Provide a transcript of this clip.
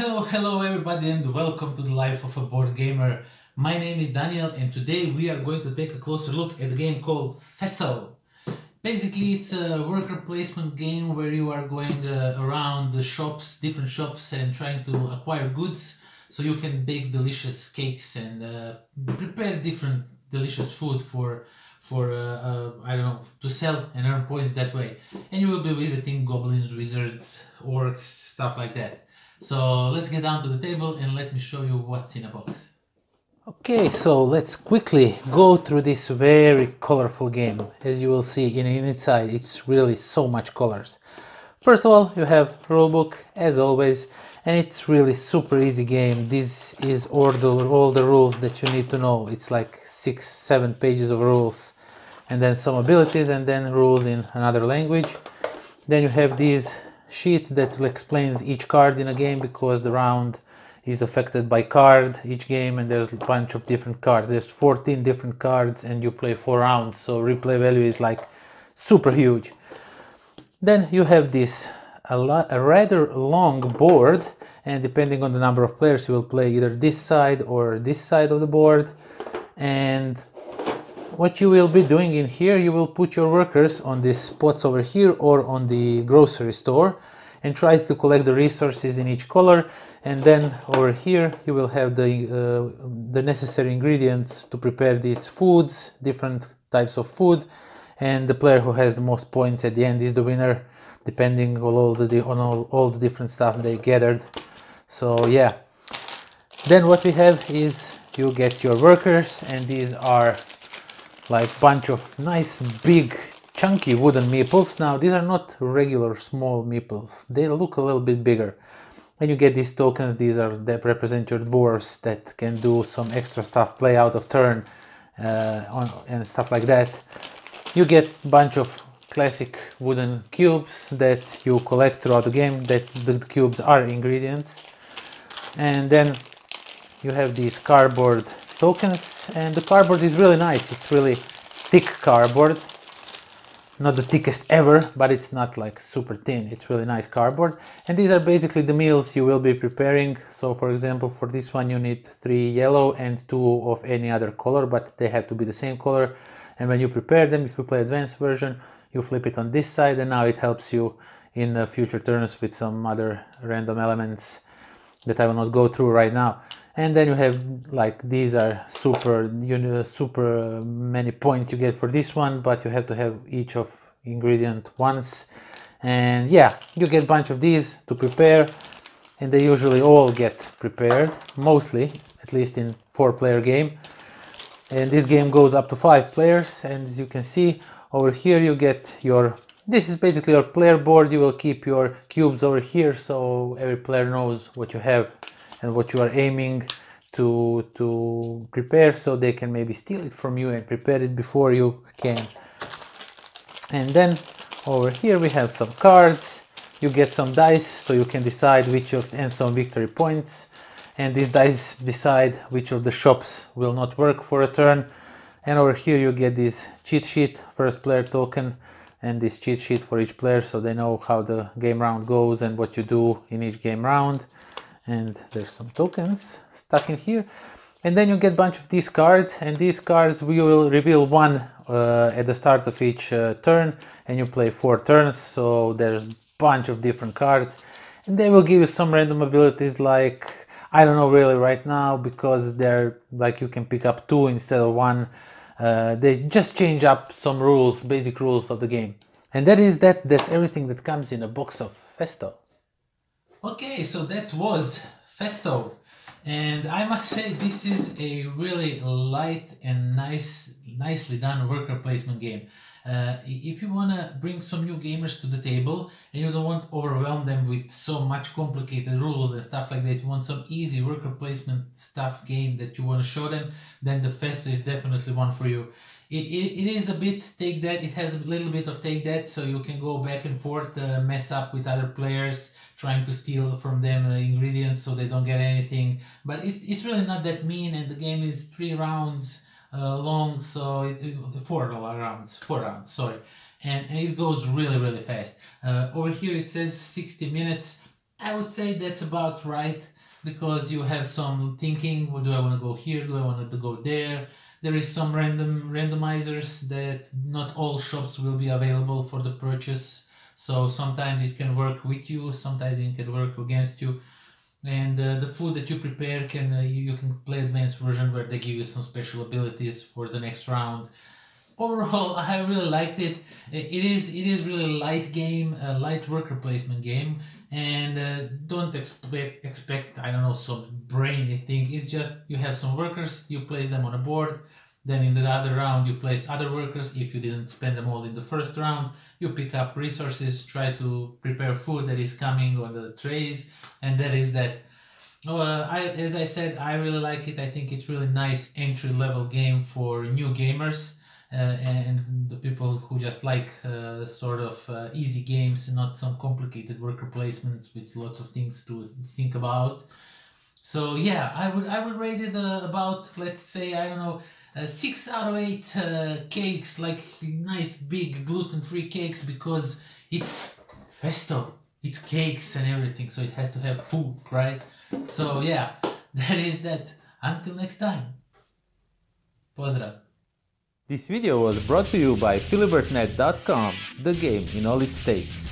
Hello, hello everybody and welcome to the life of a board gamer. My name is Daniel and today we are going to take a closer look at a game called Festo. Basically it's a worker placement game where you are going uh, around the shops, different shops and trying to acquire goods so you can bake delicious cakes and uh, prepare different delicious food for for uh, uh, I don't know to sell and earn points that way. And you will be visiting goblins, wizards, orcs, stuff like that. So let's get down to the table and let me show you what's in a box. Okay, so let's quickly go through this very colorful game. As you will see in inside, it's really so much colors. First of all, you have rulebook as always, and it's really super easy game. This is all the, all the rules that you need to know. It's like six, seven pages of rules, and then some abilities, and then rules in another language. Then you have these sheet that explains each card in a game because the round is affected by card each game and there's a bunch of different cards. There's 14 different cards and you play four rounds so replay value is like super huge. Then you have this a, a rather long board and depending on the number of players you will play either this side or this side of the board. And what you will be doing in here you will put your workers on these spots over here or on the grocery store and try to collect the resources in each color. And then over here you will have the uh, the necessary ingredients to prepare these foods different types of food. And the player who has the most points at the end is the winner depending on all the on all, all the different stuff they gathered. So yeah. Then what we have is you get your workers and these are like bunch of nice big chunky wooden meeples. Now these are not regular small meeples. They look a little bit bigger. When you get these tokens. These are that represent your dwarves that can do some extra stuff, play out of turn uh, on, and stuff like that. You get bunch of classic wooden cubes that you collect throughout the game that the cubes are ingredients. And then you have these cardboard tokens and the cardboard is really nice. It's really thick cardboard not the thickest ever, but it's not like super thin. It's really nice cardboard. And these are basically the meals you will be preparing. So for example, for this one, you need three yellow and two of any other color, but they have to be the same color. And when you prepare them, if you play advanced version, you flip it on this side and now it helps you in the future turns with some other random elements that I will not go through right now. And then you have like these are super you know super many points you get for this one but you have to have each of ingredient once. And yeah you get a bunch of these to prepare and they usually all get prepared mostly at least in four player game. And this game goes up to five players and as you can see over here you get your this is basically your player board. You will keep your cubes over here so every player knows what you have and what you are aiming to to prepare so they can maybe steal it from you and prepare it before you can. And then over here we have some cards. You get some dice so you can decide which of and some victory points. And these dice decide which of the shops will not work for a turn. And over here you get this cheat sheet first player token and this cheat sheet for each player so they know how the game round goes and what you do in each game round. And there's some tokens stuck in here. And then you get a bunch of these cards and these cards we will reveal one uh, at the start of each uh, turn and you play four turns so there's a bunch of different cards. And they will give you some random abilities like I don't know really right now because they're like you can pick up two instead of one uh, they just change up some rules basic rules of the game and that is that that's everything that comes in a box of Festo Okay, so that was Festo. And I must say this is a really light and nice, nicely done worker placement game. Uh, if you want to bring some new gamers to the table and you don't want to overwhelm them with so much complicated rules and stuff like that, you want some easy worker placement stuff game that you want to show them, then the Festo is definitely one for you. It, it, it is a bit take that, it has a little bit of take that, so you can go back and forth, uh, mess up with other players, trying to steal from them uh, ingredients so they don't get anything. But it, it's really not that mean, and the game is three rounds uh, long, so it, four rounds, four rounds, sorry, and, and it goes really really fast. Uh, over here it says 60 minutes. I would say that's about right because you have some thinking. Do I want to go here? Do I want to go there? There is some random randomizers that not all shops will be available for the purchase. So sometimes it can work with you, sometimes it can work against you. And uh, the food that you prepare can uh, you, can play advanced version where they give you some special abilities for the next round. Overall i really liked it. It is it is really light game a light worker placement game. And uh, don't expect expect i don't know some brainy thing. It's just you have some workers you place them on a board then in the other round you place other workers if you didn't spend them all in the first round you pick up resources try to prepare food that is coming on the trays and that is that uh, I, as I said, I really like it. I think it's really nice entry level game for new gamers uh, and the people who just like uh, sort of uh, easy games and not some complicated worker placements with lots of things to think about. So yeah, I would I would rate it about let's say I don't know uh, six out of eight uh, cakes, like nice big gluten-free cakes, because it's festo. It's cakes and everything, so it has to have food, right? So yeah, that is that. Until next time. Pozdrav. This video was brought to you by philibertnet.com, the game in all its states.